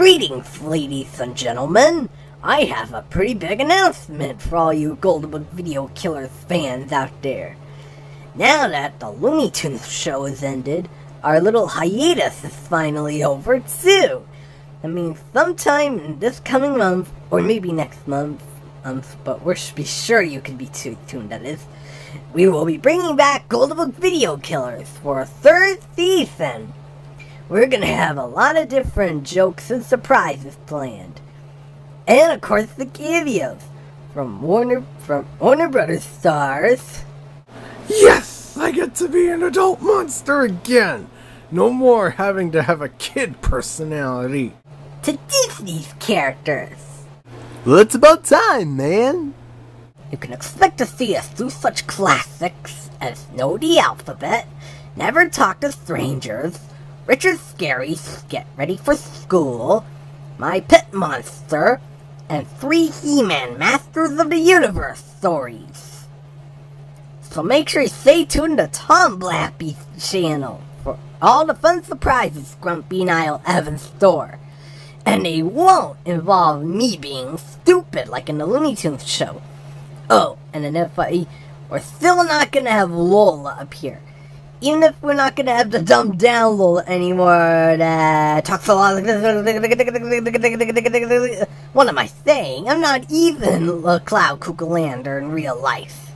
Greetings, ladies and gentlemen. I have a pretty big announcement for all you Goldenbook Video Killers fans out there. Now that the Looney Tunes show has ended, our little hiatus is finally over too. I mean, sometime in this coming month, or maybe next month, month, but we're be sure you can be too tuned. That is, we will be bringing back Goldenbook Video Killers for a third season. We're gonna have a lot of different jokes and surprises planned, and of course the cameos from Warner from Warner Brothers stars. Yes! I get to be an adult monster again! No more having to have a kid personality. To Disney's characters. Well, it's about time, man! You can expect to see us do such classics as Know the Alphabet, Never Talk to Strangers, Richard Scarry's Get Ready for School, My Pet Monster, and three He-Man Masters of the Universe stories. So make sure you stay tuned to Tom Blappy's channel for all the fun surprises Grumpy I'll in store. And they won't involve me being stupid like in the Looney Tunes show. Oh, and an FYE, we're still not gonna have Lola appear even if we're not gonna have to dumb down Lola anymore uh, that talks a lot what am I saying? I'm not even a Cloud Cuckoo in real life.